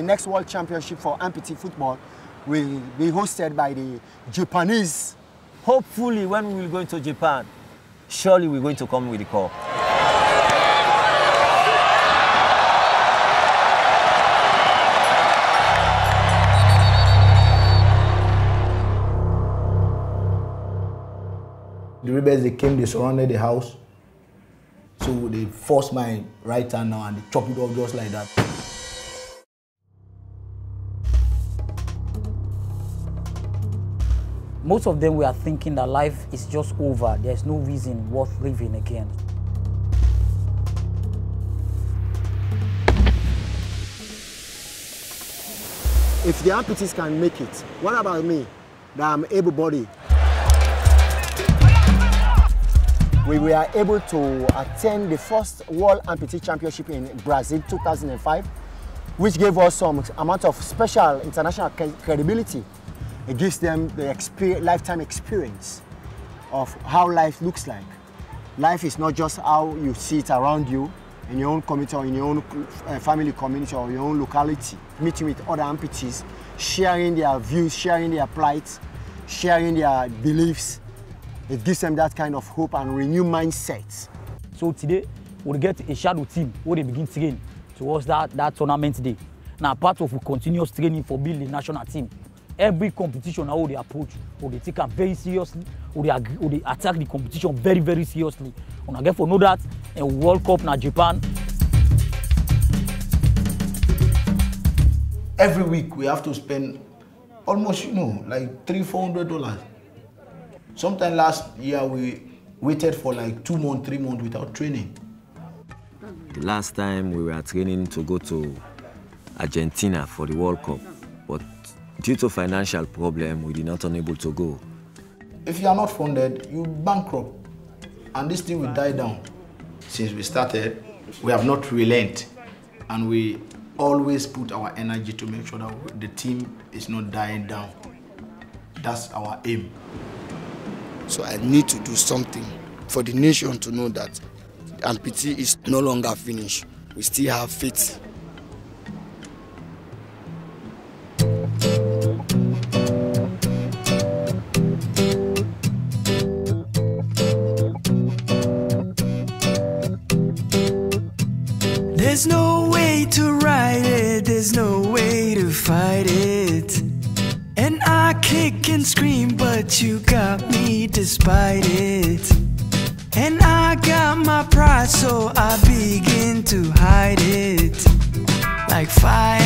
next World Championship for amputee football will be hosted by the Japanese. Hopefully, when we will go into Japan, surely we're going to come with the call. The rebels, they came, they surrounded the house. So they forced my right hand now and they chopped it off just like that. Most of them were thinking that life is just over. There's no reason worth living again. If the amputees can make it, what about me, that I'm able-bodied? We were able to attend the first World Amputee Championship in Brazil 2005, which gave us some amount of special international credibility. It gives them the lifetime experience of how life looks like. Life is not just how you see it around you, in your own community or in your own uh, family community or your own locality. Meeting with other amputees, sharing their views, sharing their plights, sharing their beliefs. It gives them that kind of hope and renewed mindset. So today, we'll get a shadow team where they begin training towards that, that tournament day. Now, part of continuous training for building national team. Every competition, how they approach, or they take it very seriously, or they, agree, or they attack the competition very, very seriously. And I get for know that in World Cup na Japan. Every week we have to spend almost, you know, like three, four hundred dollars. Sometime last year we waited for like two months, three months without training. The last time we were training to go to Argentina for the World Cup, but due to financial problem, we did not unable to go. If you are not funded, you bankrupt, and this thing will die down. Since we started, we have not relent, and we always put our energy to make sure that the team is not dying down. That's our aim. So I need to do something for the nation to know that amputee is no longer finished. We still have faith. There's no way to ride it, there's no way to fight it. And I kick and scream, but you got me despite it. And I got my pride, so I begin to hide it. Like fire